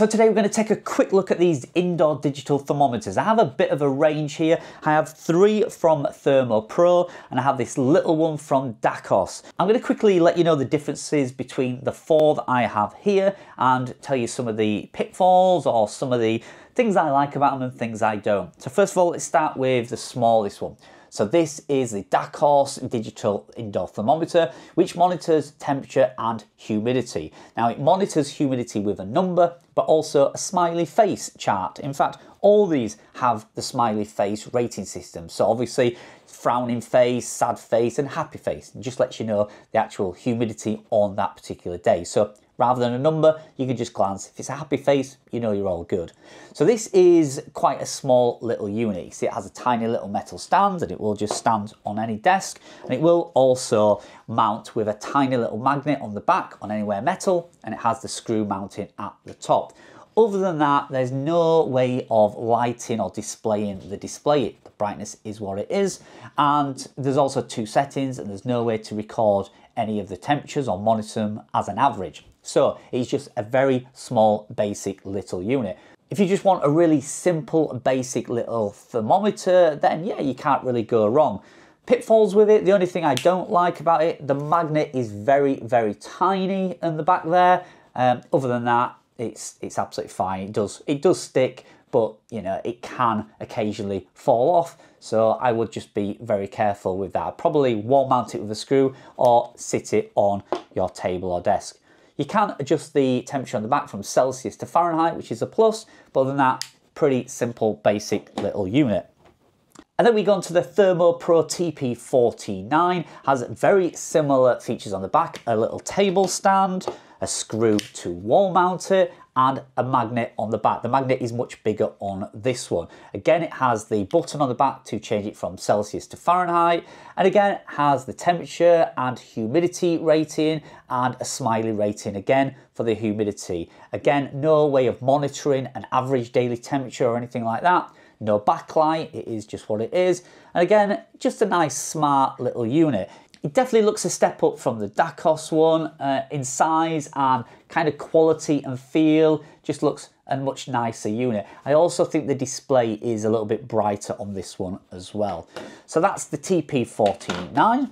So today we're going to take a quick look at these indoor digital thermometers. I have a bit of a range here. I have three from Thermo Pro and I have this little one from Dakos. I'm going to quickly let you know the differences between the four that I have here and tell you some of the pitfalls or some of the things I like about them and things I don't. So first of all, let's start with the smallest one. So this is the Dakos digital indoor thermometer, which monitors temperature and humidity. Now it monitors humidity with a number, but also a smiley face chart. In fact, all these have the smiley face rating system. So obviously frowning face, sad face and happy face. It just lets you know the actual humidity on that particular day. So rather than a number, you can just glance. If it's a happy face, you know you're all good. So this is quite a small little unit. You see it has a tiny little metal stand and it will just stand on any desk. And it will also mount with a tiny little magnet on the back on anywhere metal and it has the screw mounting at the top. Other than that, there's no way of lighting or displaying the display. The brightness is what it is. And there's also two settings and there's no way to record any of the temperatures or monitor them as an average. So it's just a very small, basic little unit. If you just want a really simple, basic little thermometer, then yeah, you can't really go wrong. Pitfalls with it, the only thing I don't like about it, the magnet is very, very tiny in the back there. Um, other than that, it's it's absolutely fine. It does it does stick, but you know it can occasionally fall off. So I would just be very careful with that. Probably wall mount it with a screw or sit it on your table or desk. You can adjust the temperature on the back from Celsius to Fahrenheit, which is a plus, but other than that, pretty simple, basic little unit. And then we go on to the Thermo Pro TP49, has very similar features on the back, a little table stand, a screw to wall mount it, and a magnet on the back. The magnet is much bigger on this one. Again, it has the button on the back to change it from Celsius to Fahrenheit. And again, it has the temperature and humidity rating and a smiley rating again for the humidity. Again, no way of monitoring an average daily temperature or anything like that. No backlight, it is just what it is. And again, just a nice smart little unit. It definitely looks a step up from the Dakos one uh, in size and kind of quality and feel. Just looks a much nicer unit. I also think the display is a little bit brighter on this one as well. So that's the TP49.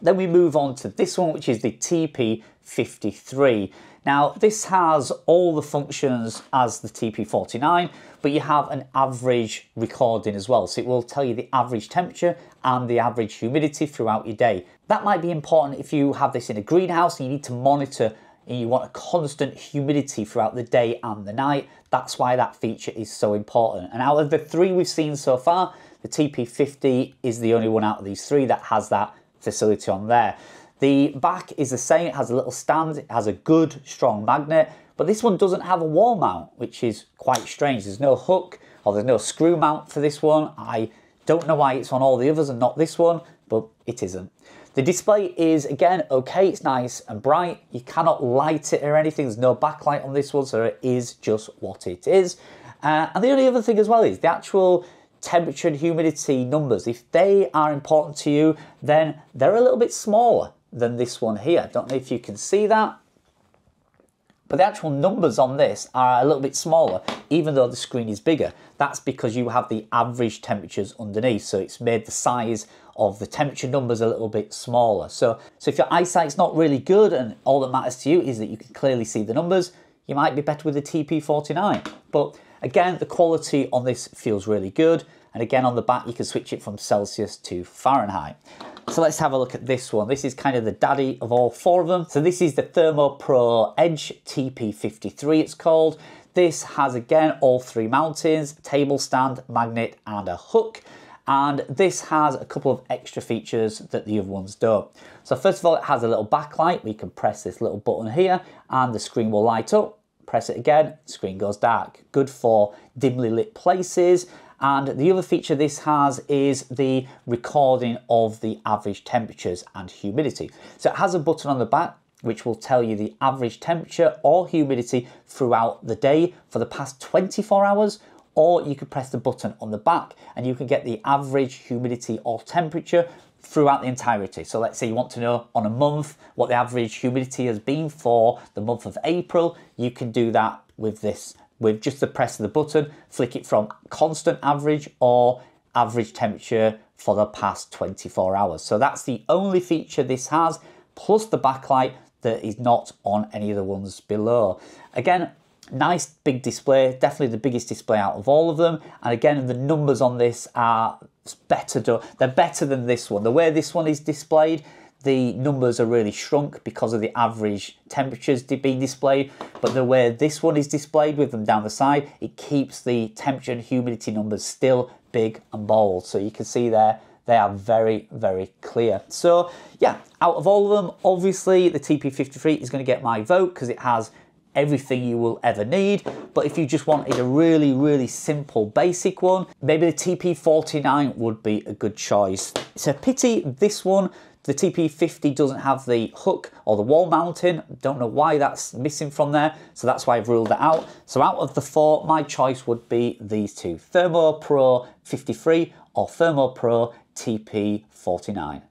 Then we move on to this one, which is the TP53. Now, this has all the functions as the TP49, but you have an average recording as well. So it will tell you the average temperature and the average humidity throughout your day. That might be important if you have this in a greenhouse and you need to monitor and you want a constant humidity throughout the day and the night. That's why that feature is so important. And out of the three we've seen so far, the TP50 is the only one out of these three that has that facility on there. The back is the same, it has a little stand, it has a good strong magnet, but this one doesn't have a wall mount, which is quite strange. There's no hook or there's no screw mount for this one. I don't know why it's on all the others and not this one, but it isn't. The display is, again, okay, it's nice and bright. You cannot light it or anything. There's no backlight on this one, so it is just what it is. Uh, and the only other thing as well is the actual temperature and humidity numbers. If they are important to you, then they're a little bit smaller than this one here. I don't know if you can see that, but the actual numbers on this are a little bit smaller, even though the screen is bigger. That's because you have the average temperatures underneath, so it's made the size of the temperature numbers a little bit smaller. So, so if your eyesight's not really good and all that matters to you is that you can clearly see the numbers, you might be better with the TP49. But again, the quality on this feels really good. And again, on the back, you can switch it from Celsius to Fahrenheit. So let's have a look at this one. This is kind of the daddy of all four of them. So this is the ThermoPro Edge TP53 it's called. This has again all three mountings, table stand, magnet and a hook. And this has a couple of extra features that the other ones don't. So first of all, it has a little backlight. We can press this little button here and the screen will light up. Press it again, screen goes dark. Good for dimly lit places and the other feature this has is the recording of the average temperatures and humidity. So it has a button on the back which will tell you the average temperature or humidity throughout the day for the past 24 hours or you could press the button on the back and you can get the average humidity or temperature throughout the entirety. So let's say you want to know on a month what the average humidity has been for the month of April, you can do that with this. With just the press of the button, flick it from constant average or average temperature for the past 24 hours. So that's the only feature this has, plus the backlight that is not on any of the ones below. Again, nice big display, definitely the biggest display out of all of them. And again, the numbers on this are better. They're better than this one. The way this one is displayed, the numbers are really shrunk because of the average temperatures being displayed. But the way this one is displayed with them down the side, it keeps the temperature and humidity numbers still big and bold. So you can see there, they are very, very clear. So yeah, out of all of them, obviously the TP53 is going to get my vote because it has everything you will ever need. But if you just wanted a really, really simple basic one, maybe the TP49 would be a good choice. It's a pity this one the TP50 doesn't have the hook or the wall mounting. Don't know why that's missing from there. So that's why I've ruled it out. So out of the four, my choice would be these two, Thermo Pro 53 or Thermo Pro TP49.